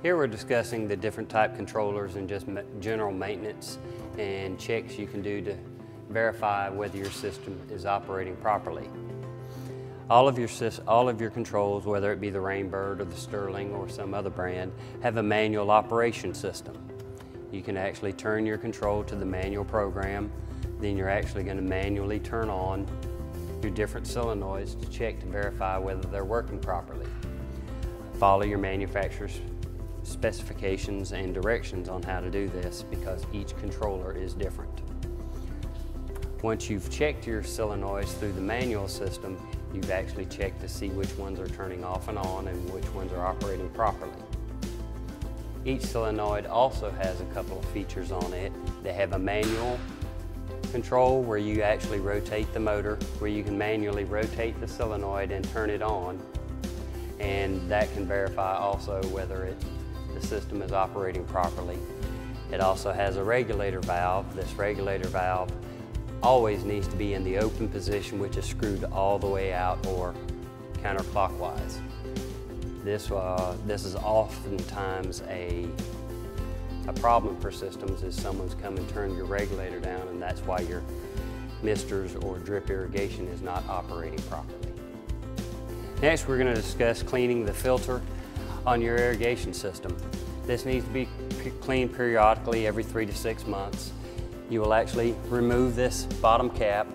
Here we're discussing the different type controllers and just general maintenance and checks you can do to verify whether your system is operating properly. All of your, all of your controls, whether it be the Rainbird or the Sterling or some other brand, have a manual operation system. You can actually turn your control to the manual program, then you're actually going to manually turn on your different solenoids to check to verify whether they're working properly. Follow your manufacturer's specifications and directions on how to do this because each controller is different. Once you've checked your solenoids through the manual system, you've actually checked to see which ones are turning off and on and which ones are operating properly. Each solenoid also has a couple of features on it. They have a manual control where you actually rotate the motor, where you can manually rotate the solenoid and turn it on. And that can verify also whether it, the system is operating properly. It also has a regulator valve. This regulator valve always needs to be in the open position, which is screwed all the way out or counterclockwise. This, uh, this is oftentimes a, a problem for systems is someone's come and turned your regulator down and that's why your misters or drip irrigation is not operating properly. Next, we're going to discuss cleaning the filter on your irrigation system. This needs to be cleaned periodically every three to six months. You will actually remove this bottom cap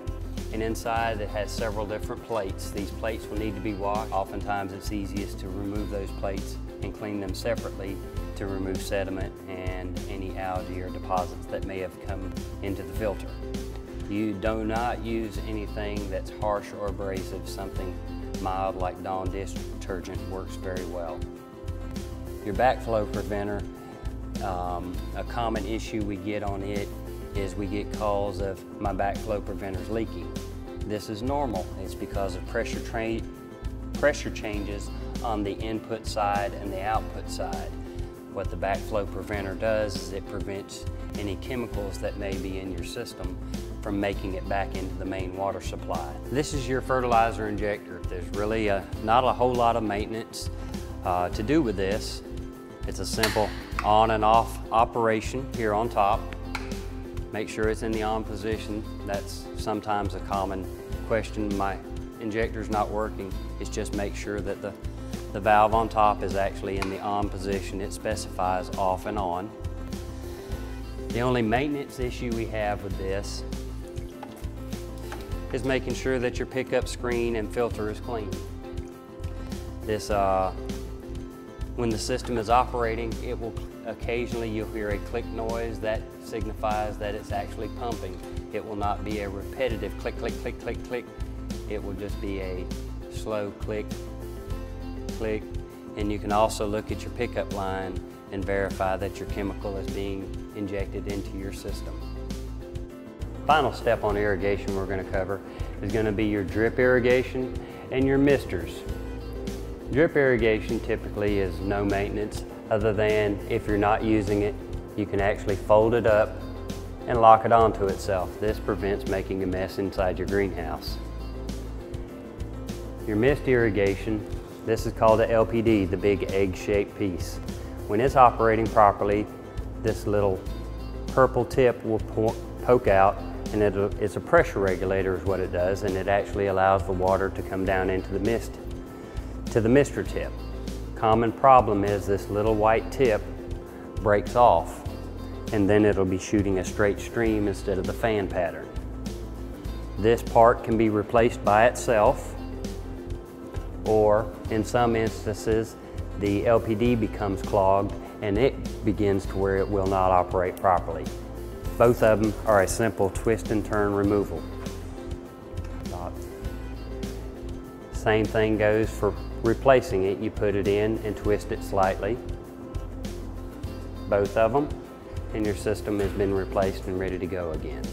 and inside it has several different plates. These plates will need to be washed. Oftentimes it's easiest to remove those plates and clean them separately to remove sediment and any algae or deposits that may have come into the filter. You do not use anything that's harsh or abrasive. Something mild like Dawn dish detergent works very well. Your backflow preventer, um, a common issue we get on it is we get calls of my backflow preventers leaking. This is normal. It's because of pressure, train pressure changes on the input side and the output side. What the backflow preventer does is it prevents any chemicals that may be in your system from making it back into the main water supply. This is your fertilizer injector. There's really a, not a whole lot of maintenance uh, to do with this. It's a simple on and off operation here on top. Make sure it's in the on position. That's sometimes a common question. My injector's not working. It's just make sure that the, the valve on top is actually in the on position. It specifies off and on. The only maintenance issue we have with this is making sure that your pickup screen and filter is clean. This, uh, when the system is operating, it will occasionally you'll hear a click noise that signifies that it's actually pumping. It will not be a repetitive click, click, click, click, click. It will just be a slow click, click. And you can also look at your pickup line and verify that your chemical is being injected into your system. Final step on irrigation we're going to cover is going to be your drip irrigation and your misters. Drip irrigation typically is no maintenance other than if you're not using it, you can actually fold it up and lock it onto itself. This prevents making a mess inside your greenhouse. Your mist irrigation, this is called a LPD, the big egg-shaped piece. When it's operating properly, this little purple tip will po poke out and it's a pressure regulator is what it does and it actually allows the water to come down into the mist, to the mister tip. Common problem is this little white tip breaks off and then it'll be shooting a straight stream instead of the fan pattern. This part can be replaced by itself or in some instances the LPD becomes clogged and it begins to where it will not operate properly. Both of them are a simple twist and turn removal. Same thing goes for replacing it. You put it in and twist it slightly. Both of them and your system has been replaced and ready to go again.